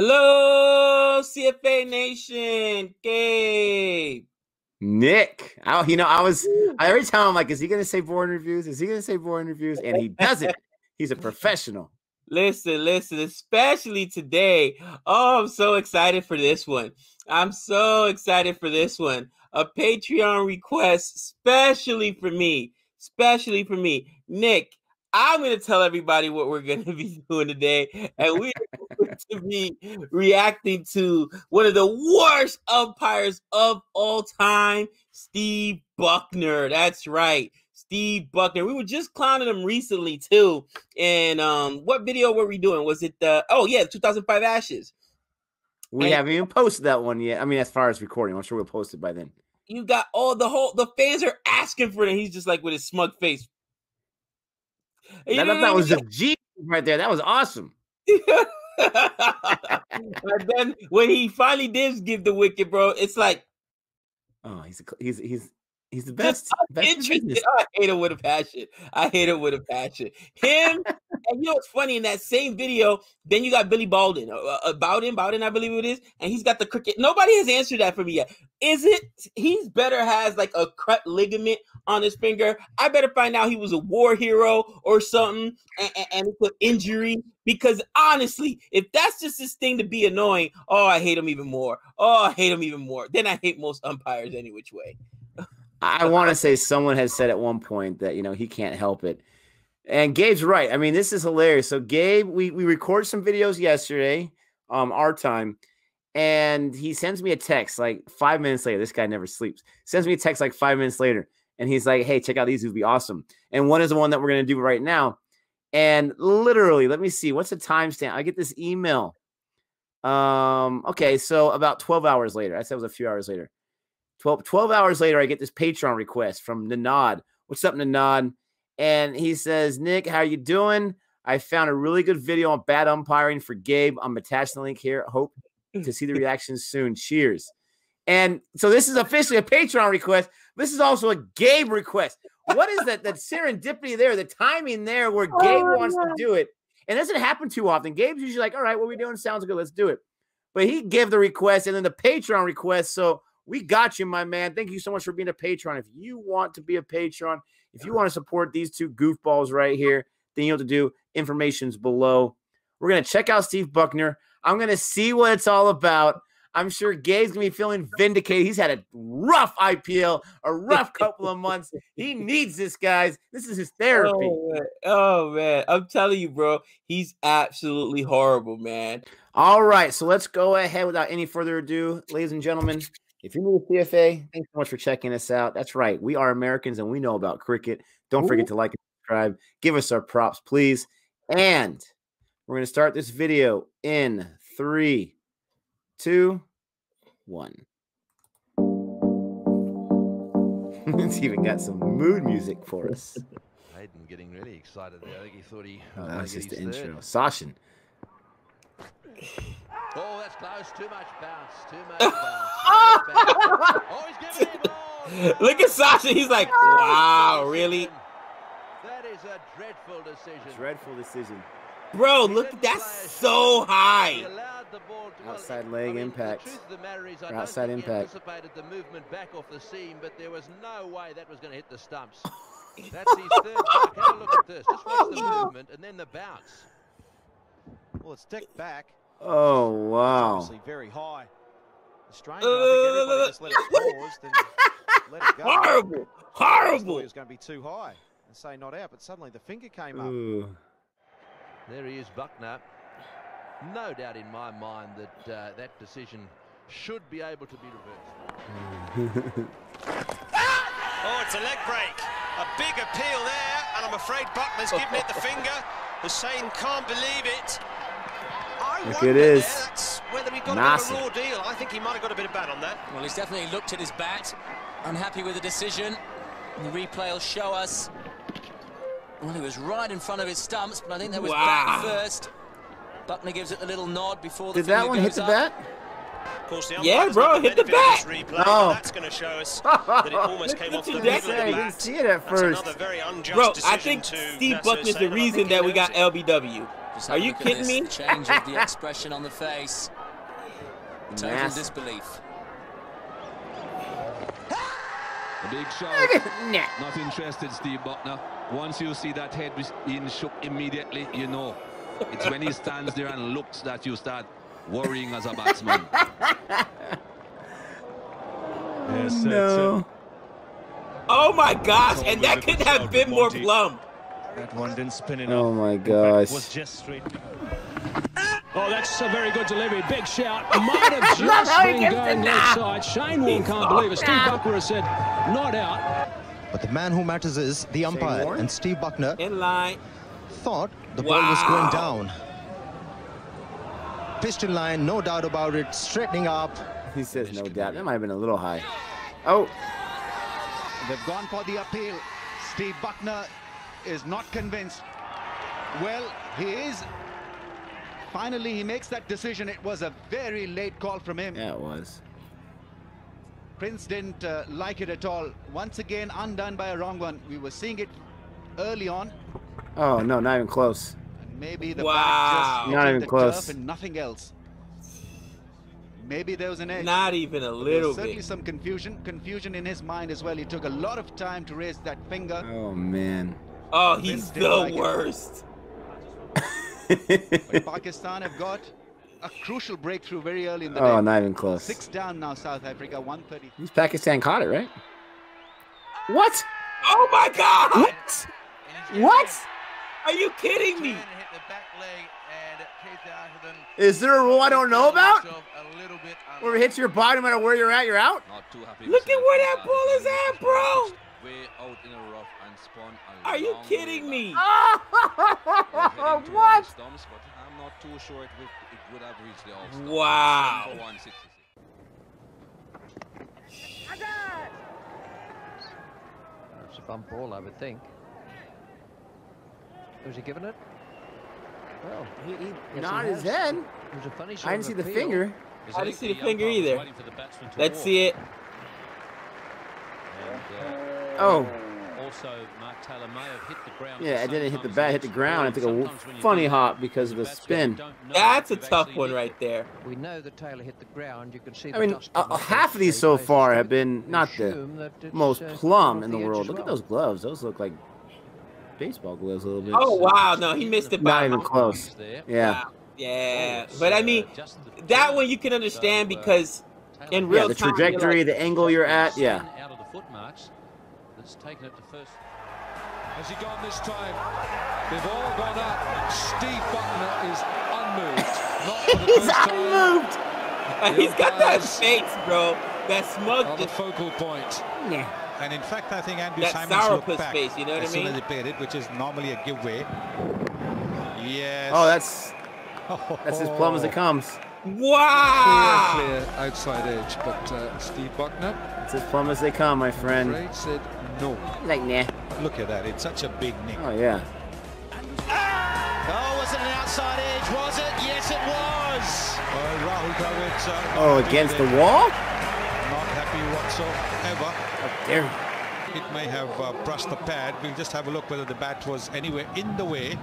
Hello, CFA Nation. Gabe. Nick. I, you know, I was every time I'm like, is he gonna say boring reviews? Is he gonna say boring reviews? And he doesn't. He's a professional. Listen, listen, especially today. Oh, I'm so excited for this one. I'm so excited for this one. A Patreon request, especially for me, especially for me. Nick, I'm going to tell everybody what we're going to be doing today. And we to be reacting to one of the worst umpires of all time, Steve Bucknor. That's right. Steve Bucknor. We were just clowning him recently too. And um, what video were we doing? Was it the oh yeah, 2005 Ashes? We and, haven't even posted that one yet. I mean, as far as recording, I'm sure we'll post it by then. You got all the whole the fans are asking for it, and he's just like with his smug face. That, that was a G right there. That was awesome. and then when he finally did give the wicket, bro, it's like, oh, he's a, he's he's He's the best. best. I hate him with a passion. I hate him with a passion. Him, and you know what's funny in that same video? Then you got Billy Baldwin uh, uh about him, Bowden, I believe it is, and he's got the cricket. Nobody has answered that for me yet. Is it? He's better has like a cut ligament on his finger. I better find out he was a war hero or something, and, and, and it's an injury. Because honestly, if that's just his thing to be annoying, oh, I hate him even more. Oh, I hate him even more. Then I hate most umpires any which way. I want to say someone has said at one point that you know he can't help it, and Gabe's right. I mean, this is hilarious. So Gabe, we we recorded some videos yesterday, um, our time, and he sends me a text like five minutes later. This guy never sleeps. Sends me a text like five minutes later, and he's like, "Hey, check out these. It would be awesome." And one is the one that we're gonna do right now. And literally, let me see what's the timestamp. I get this email. Um, okay, so about 12 hours later. I said it was a few hours later. 12, 12 hours later, I get this Patreon request from Ninad. What's up, Ninad? And he says, Nick, how are you doing? I found a really good video on bad umpiring for Gabe. I'm attaching the link here. Hope to see the reactions soon. Cheers. And so this is officially a Patreon request. This is also a Gabe request. What is that? That serendipity there, the timing there where oh, Gabe oh, wants to do it. And it doesn't happen too often. Gabe's usually like, all right, what we doing sounds good. Let's do it. But he gave the request and then the Patreon request. So we got you, my man. Thank you so much for being a patron. If you want to be a patron, if you want to support these two goofballs right here, then you have to do information's below. We're gonna check out Steve Bucknor. I'm gonna see what it's all about. I'm sure Gabe's gonna be feeling vindicated. He's had a rough IPL, a rough couple of months. He needs this, guys. This is his oh, therapy. Oh man. oh man, I'm telling you, bro, he's absolutely horrible, man. All right, so let's go ahead without any further ado, ladies and gentlemen. If you're new to CFA, thanks so much for checking us out. That's right. We are Americans and we know about cricket. Don't Ooh. forget to like and subscribe. Give us our props, please. And we're going to start this video in three, two, one. it's even got some mood music for us. Hayden getting really excited there. I think he thought he. Uh, oh, that's just the intro. Sachin. Oh, that's close. Too much bounce. Too much bounce. oh, he's giving it Look at Sachin. He's like, wow, really? That is a dreadful decision. Dreadful decision. Bro, look, that's so high. Outside leg I mean, impact. Or outside impact. anticipated the movement back off the seam, but there was no way that was going to hit the stumps. That's his third back. Have a look at this. Just watch the movement and then the bounce. Well, it's ticked back. Oh wow! obviously very high. The uh, I think let it pause, then let it go. Horrible, horrible. It was going to be too high and say not out, but suddenly the finger came Ooh. up. There he is, Bucknor. No doubt in my mind that uh, that decision should be able to be reversed. oh, it's a leg break. A big appeal there, and I'm afraid Bucknor's given it the finger. Hussain can't believe it. Look, it is. Whether he got Massive. a raw deal. I think he might have got a bit of bat on that. Well, he's definitely looked at his bat. Unhappy with the decision. The replay will show us. Well, he was right in front of his stumps, but I think that was wow. back first. Bucknor gives it a little nod before the Did that one hit the bat? Of course, the yeah, bro, hit the bat. Replay, oh. That's going to show us that it almost came off the middle of the bat. didn't see it at first. Bro, I think Steve Bucknor's the reason that we got LBW. Just Are you look kidding me? Change of the expression on the face. Total Massive. disbelief. A big shout. Nah. Not interested, Steve Bucknor. Once you see that head being shook immediately, you know. It's when he stands there and looks that you start worrying as a batsman. Oh, yes, No. Oh my gosh, and that couldn't have been more Monty. Plumb. That one didn't spin enough. Oh my In fact, gosh. was just straight. Oh, that's a very good delivery. Big shout. Might have just been going it left side. Shane Warne can't believe it. Steve. Bucknor has said not out. But the man who matters is the umpire, and Steve Bucknor In line. thought the ball was going Wow. down. Piston line, no doubt about it, straightening up. He says no doubt. That might have been a little high. Oh, They've gone for the appeal. Steve Bucknor is not convinced. Well, he is. Finally, he makes that decision. It was a very late call from him. yeah, it was. Prince didn't uh, like it at all. Once again, undone by a wrong one. We were seeing it early on. Oh no, not even close. And maybe the Wow. just Not even the close. turf and nothing else. Maybe there was an edge. Not even a But little There's certainly bit. some confusion. Confusion in his mind as well. He took a lot of time to raise that finger. Oh man. Oh, he's the like worst. Pakistan have got a crucial breakthrough very early in the oh, day. not even close. Six down now, South Africa, 130. These Pakistan caught it, right? What? Oh my god! What? What? Are you kidding me? Is there a rule I don't know about? Where it hits your body, no matter where you're at, you're out? Not too happy Look at where that ball is at, bro. Way out in a rough and spun a Are you long way kidding me? Oh, what? stumps, but I'm not too sure it would, it would have reached the off stump. Wow. For 166. It's a bump ball, I would think. Was he given it? Well, He, he Yes, nodded he his has. head. it was a funny I didn't see the appeal. finger. I didn't see the finger either. Let's see it. Uh, Oh, Also, Mark Taylor may have hit the ground. yeah, it didn't hit the bat, hit the ground. I took a funny hop because of the spin. That's a tough one right there. We know that Taylor hit the ground. You can see. I the mean, dust uh, on half of these so far have been not the assume that it's, most uh, plumb in the world. Look at those gloves. Those look like baseball gloves a little bit. Oh wow, no, he missed it by Not even close. Yeah. Yeah, but I mean, that one you can understand because in real Yeah, real the time, trajectory, like, the angle you're at. Yeah. Out of the foot marks. That's taken it to first. Has he gone this time? They've all gone up. Steve Bucknor is unmoved. Not for the He's first time. unmoved. he's got that face, bro. That smug, the focal point. Yeah. And in fact, I think Andrew That Symonds looked sourpuss back face, you know what as I soon mean? as he played it, which is normally a giveaway. Oh, yes. Oh, that's that's as plumb as it oh. comes. Wow. Clear, clear outside edge, but uh, Steve Bucknor, It's as plumb as they come, my friend. afraid, said no. Like, nah. Look at that. It's such a big nick. Oh yeah. Oh, was it an outside edge? Was it? Yes, it was. Uh, Rahul Dravid, uh, Oh, against the wall? Not happy whatsoever. How dare? It may have uh, brushed the pad. We'll just have a look whether the bat was anywhere in the way.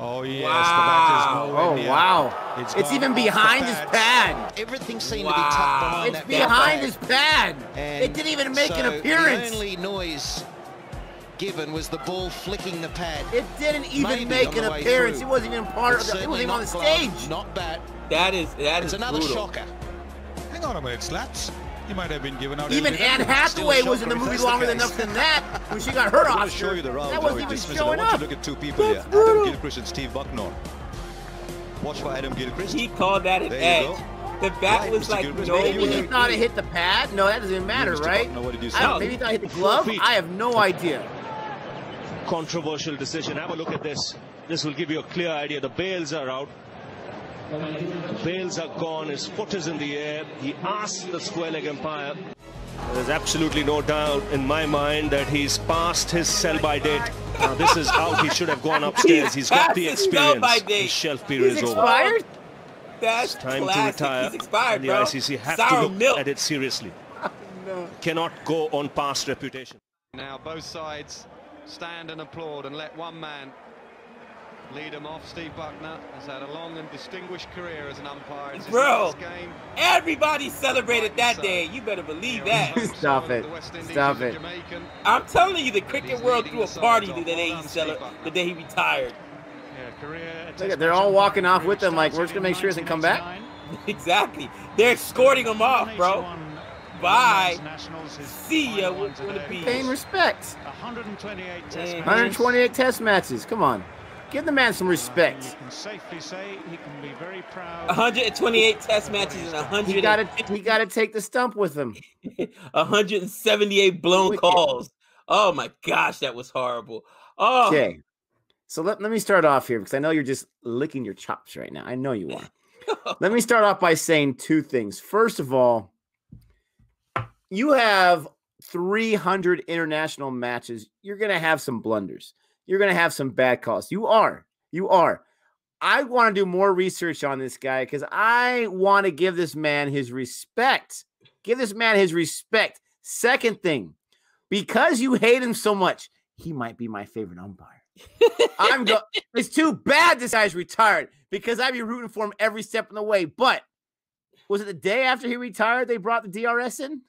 Oh yes, Wow. the bat is Oh near. wow. It's It's even behind his pad. pad. Everything seemed Wow. to be tucked behind It's that behind his pad. And It didn't even make an appearance. The only noise given was the ball flicking the pad. It didn't even Maybe make an appearance. through. It wasn't even part It's of the. It certainly wasn't even on the glove, stage. Not bad. That is that It's is another brutal. shocker. Hang on a minute, Slats. He might have been given out. Even early. Anne Hathaway was in the movie longer than enough than that when she got her I'm going to Oscar. show you the Rahul That wasn't even dismissal. showing I want up. you to look at two people That's here. brutal. Adam Gilchrist and Steve Bucknor. Watch for Adam Gilchrist. He called that an There edge. The bat Right, was Mr. like Gilchrist, no. Maybe he thought it hit the pad. No, that doesn't matter, Mr. right? Bucknor, what did you I don't, say? maybe he thought it hit the glove. feet. I have no idea. Controversial decision. Have a look at this. This will give you a clear idea. The bails are out. Bails are gone. His foot is in the air. He asked the square leg umpire. There's absolutely no doubt in my mind that he's past his sell-by date. Now, this is out. He should have gone upstairs. He's got the past his sell-by experience. date. His shelf period He's is over. expired. That's Time classic. to retire. He's expired, the bro. ICC have Sour to look milk. at it seriously. Oh, Cannot go on past reputation. Now both sides stand and applaud and let one man lead him off. Steve Bucknor has had a long and distinguished career as an umpire. It's Bro, game. everybody celebrated that day. You better believe that. Stop it. Stop it. I'm telling you, the cricket world threw a party the day he cele- the day he retired. Look at, they're all walking off with them like, we're just going to make sure he doesn't come back. exactly. They're escorting him off, bro. Bye. See ya. We're gonna be Paying respect. 128 test 128 test matches. Come on. Give the man some respect. can safely say he can be very proud. 128 test matches and 100 He got to he got to take the stump with him. 178 blown calls. Oh my gosh, that was horrible. Oh, Okay. So let, let me start off here because I know you're just licking your chops right now. I know you are. let me start off by saying two things. First of all, you have 300 international matches. You're going to have some blunders. You're going to have some bad calls. You are. You are. I want to do more research on this guy because I want to give this man his respect. Give this man his respect. Second thing, because you hate him so much, he might be my favorite umpire. I'm go. It's too bad this guy's retired because I'd be rooting for him every step of the way. But was it the day after he retired they brought the DRS in?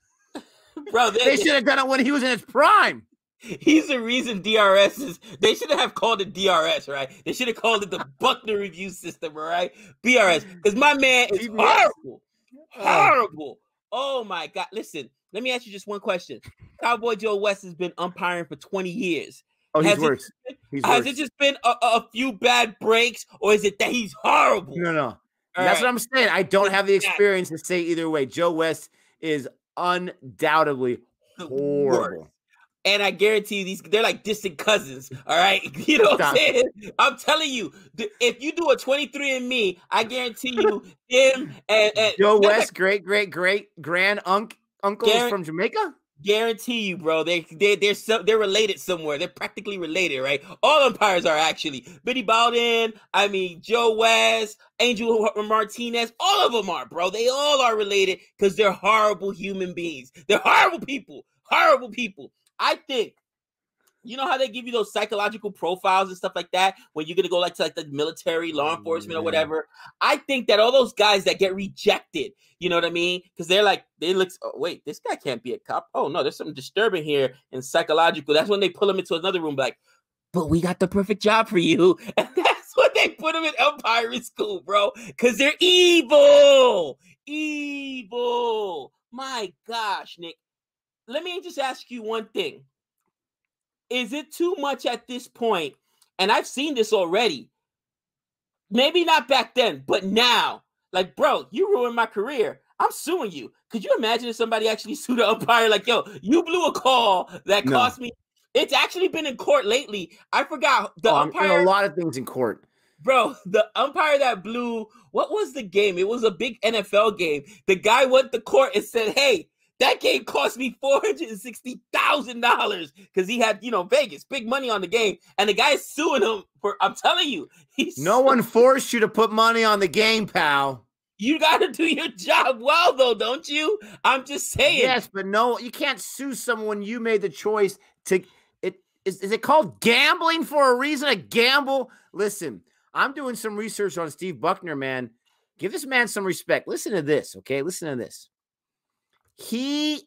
bro, They should have done it when he was in his prime. He's the reason DRS is. They should have called it DRS, right? They should have called it the Bucknor review system, right? BRS, because my man is horrible, horrible. Oh my god! Listen, let me ask you just one question. Cowboy Joe West has been umpiring for 20 years. Oh, he's Has it worse. just been- He's has worse. it just been a, a few bad breaks, or is it that he's horrible? No, no. All That's right. what I'm saying. I don't have the experience to say either way. Joe West is undoubtedly horrible. And I guarantee you, these they're like distant cousins. All right, you know what I'm saying? I'm telling you, if you do a 23 and me, I guarantee you, him and, and Joe West, great, great, great grand unc uncle is from Jamaica. Guarantee you, bro. They they they're so, they're related somewhere. They're practically related, right? All umpires are actually. Billy Bowden, I mean Joe West, Angel Martinez, all of them are, bro. They all are related because they're horrible human beings. They're horrible people. Horrible people. I think. You know how they give you those psychological profiles and stuff like that when you're gonna go like to like the military, law mm, enforcement, or whatever. I think that all those guys that get rejected, you know what I mean? Because they're like, they look, oh, wait, this guy can't be a cop. Oh no, there's something disturbing here and psychological. That's when they pull him into another room, like, but we got the perfect job for you. And that's what they put him in umpiring school, bro. Because they're evil. Evil. My gosh, Nick. Let me just ask you one thing. Is it too much at this point? And I've seen this already. Maybe not back then, but now. Like, bro, you ruined my career. I'm suing you. Could you imagine if somebody actually sued an umpire? Like, yo, you blew a call that No. cost me. It's actually been in court lately. I forgot the Oh, I'm umpire a lot of things in court. Bro, the umpire that blew, what was the game? It was a big NFL game. The guy went to court and said, Hey, that game cost me $460,000 because he had, you know, Vegas, big money on the game. And the guy's suing him for, I'm telling you, he's No one forced you to put money on the game, pal. You got to do your job well, though, don't you? I'm just saying. Yes, but no, you can't sue someone you made the choice to. It is, is it called gambling for a reason? A gamble? Listen, I'm doing some research on Steve Bucknor, man. Give this man some respect. Listen to this, okay? Listen to this. He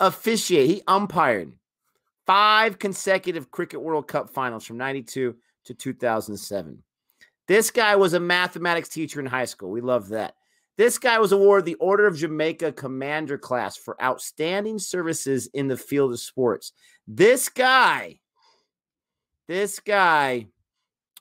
officiated, he umpired five consecutive Cricket World Cup finals from 92 to 2007. This guy was a mathematics teacher in high school. We love that. This guy was awarded the Order of Jamaica Commander class for outstanding services in the field of sports. This guy, this guy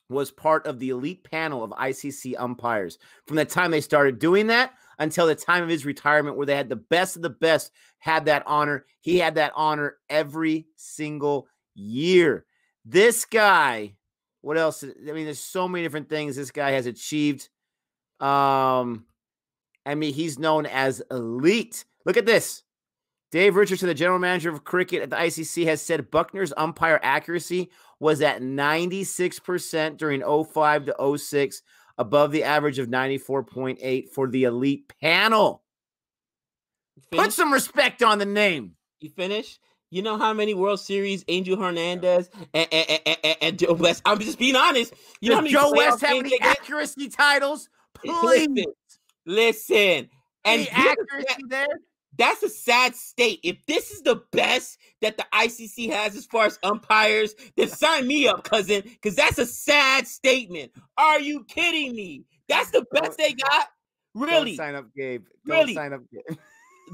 was part of the elite panel of ICC umpires from the time they started doing that until the time of his retirement, where they had the best of the best had that honor. He had that honor every single year. This guy, what else? I mean, there's so many different things this guy has achieved. Um, I mean, he's known as elite. Look at this. Dave Richardson, the general manager of cricket at the ICC, has said Bucknor's umpire accuracy was at 96% during 05 to 06, above the average of 94.8 for the elite panel. Put some respect on the name. You finish? You know how many World Series Angel Hernandez and, and, and, and Joe West? I'm just being honest. You know how many Joe West have any accuracy titles? Please. Listen, listen. And Any the accuracy there? That's a sad state. If this is the best that the ICC has as far as umpires, then sign me up, cousin, because that's a sad statement. Are you kidding me? That's the best they got? Really? Don't sign up, Gabe. Don't Really? sign up, Gabe.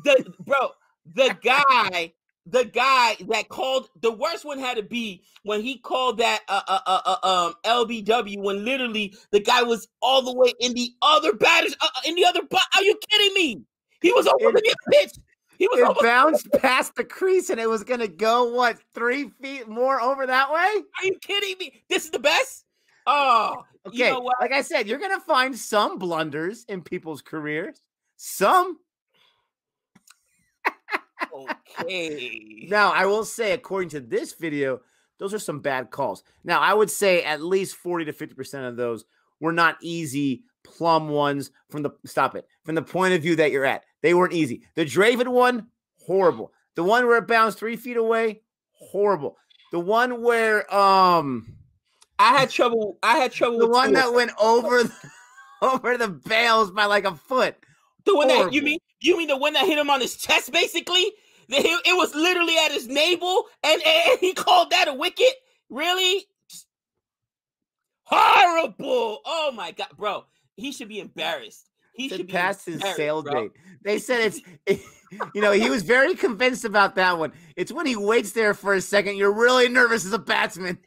the bro, the guy, the guy that called the worst one had to be when he called that uh, uh, uh, uh, um LBW when literally the guy was all the way in the other batters uh, uh, in the other. Are you kidding me? He was over the pitch. He was It bounced past the crease and it was gonna go what three feet more over that way? Are you kidding me? This is the best. Oh, Okay, you know what? like I said, you're gonna find some blunders in people's careers. Some. Okay. Now, I will say, according to this video, those are some bad calls. Now, I would say at least 40 to 50% of those were not easy plumb ones from the stop it from the point of view that you're at. They weren't easy. The Dravid one, horrible. The one where it bounced three feet away, horrible. The one where um I had trouble. I had trouble. the one two that went over the, over the bails by like a foot. The one that you mean you mean the one that hit him on his chest, basically? The, it, it was literally at his navel, and, and he called that a wicket. Really? Horrible! Oh my god, bro, he should be embarrassed. He should past his sale bro. date. They said it's, you know, he was very convinced about that one. It's when he waits there for a second. You're really nervous as a batsman.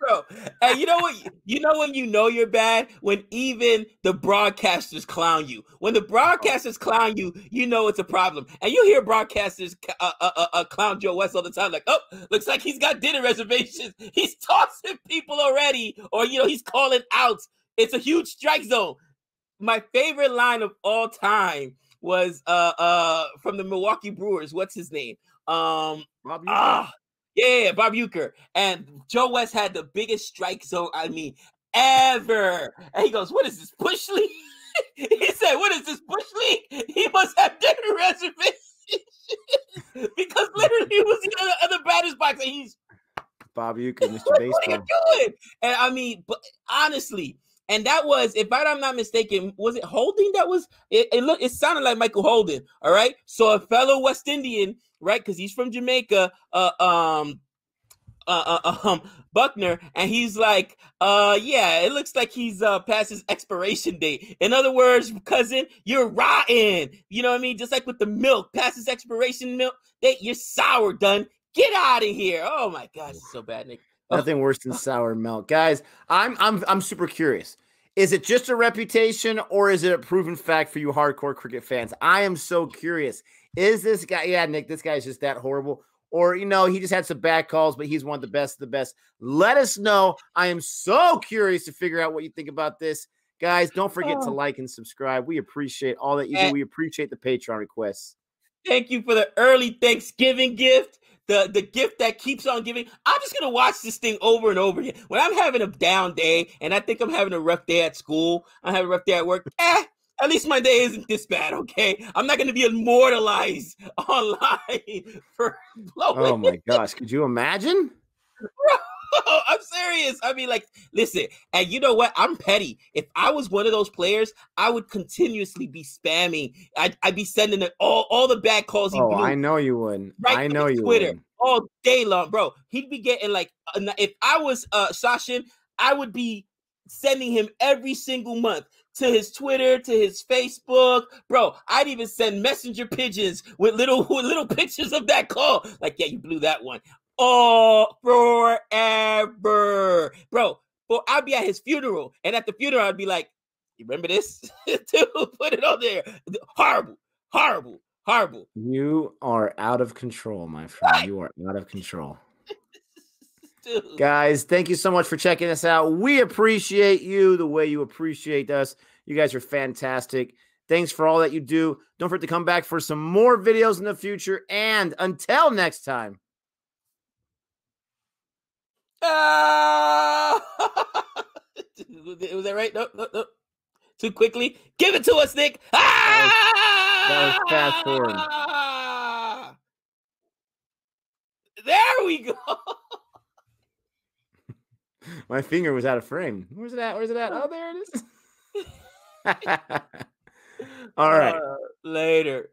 bro. And you know what? You know when you know you're bad when even the broadcasters clown you. When the broadcasters clown you, you know it's a problem. And you hear broadcasters uh, uh, uh, uh, clown Joe West all the time, like, "Oh, looks like he's got dinner reservations. He's tossing people already, or you know, he's calling out. It's a huge strike zone." My favorite line of all time was uh uh from the Milwaukee Brewers. What's his name? Um, ah, yeah, Bob Uecker. And Joe West had the biggest strike zone, I mean, ever. And he goes, What is this, Bush League? he said, What is this, Bush League? He must have dinner reservations. because literally he was in the other batter's box and he's Bob Uecker, Mr. Baseball. what are you doing? And I mean, but honestly, and that was, if I'm not mistaken, was it Holding that was? It, it looked, it sounded like Michael Holden. All right, so a fellow West Indian, right? Because he's from Jamaica. Uh, um, uh, uh, um, Bucknor, and he's like, uh, yeah, it looks like he's uh past his expiration date. In other words, cousin, you're rotten. You know what I mean? Just like with the milk, past its expiration milk date, you're sour, done. Get out of here. Oh my gosh, it's so bad, Nick. Nothing worse than sour milk, guys. I'm I'm I'm super curious. Is it just a reputation or is it a proven fact for you hardcore cricket fans? I am so curious. Is this guy? Yeah, Nick, this guy's just that horrible. Or you know, he just had some bad calls, but he's one of the best of the best. Let us know. I am so curious to figure out what you think about this, guys. Don't forget to Oh. like and subscribe. We appreciate all that you do. Eh. We appreciate the Patreon requests. Thank you for the early Thanksgiving gift. The, the gift that keeps on giving. I'm just gonna watch this thing over and over again. When I'm having a down day and I think I'm having a rough day at school, I'm having a rough day at work. Eh, at least my day isn't this bad, okay? I'm not gonna be immortalized online for blowing Oh my gosh, could you imagine? I'm serious. I mean, like, listen, and you know what? I'm petty. If I was one of those players, I would continuously be spamming. I'd, I'd be sending it all, all the bad calls. he Oh, blew I know you would. right I know you Twitter would. all day long, bro. He'd be getting like, if I was uh Sachin, I would be sending him every single month to his Twitter, to his Facebook, bro. I'd even send messenger pigeons with little with little pictures of that call. Like, yeah, you blew that one. Oh, forever, bro. Well, I'd be at his funeral, and at the funeral, I'd be like, "You remember this? Dude, put it on there. Horrible, horrible, horrible." You are out of control, my friend. You are out of control. Guys, thank you so much for checking us out. We appreciate you the way you appreciate us. You guys are fantastic. Thanks for all that you do. Don't forget to come back for some more videos in the future. And until next time, Ah! was that right? No, no, no. Too quickly. Give it to us, Nick. Ah! that was fast forward. There we go. My finger was out of frame. Where's it at? Where's it at? Oh, there it is. All right. Uh, later.